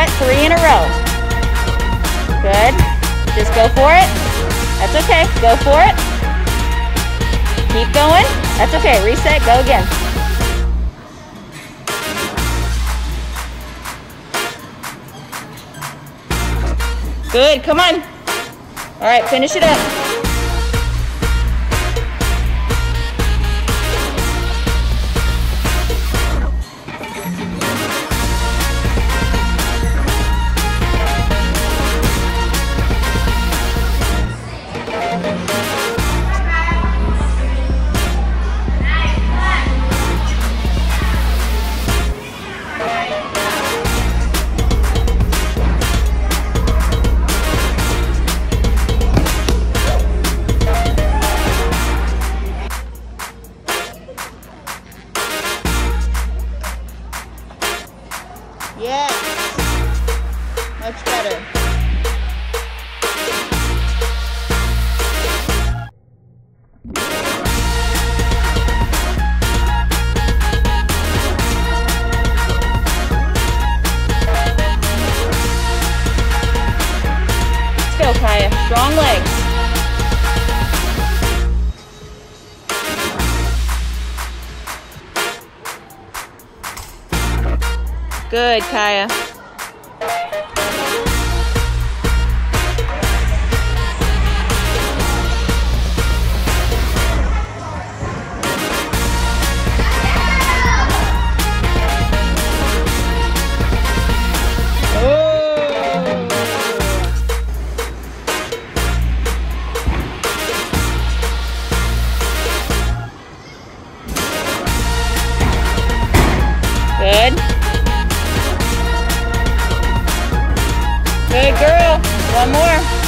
what? Three in a row. Good. Just go for it. That's okay. Go for it. Keep going. That's okay. Reset. Go again. Good. Come on. All right. Finish it up. Much better. Let's go, Kaya. Strong legs. Good, Kaya. Girl. One more.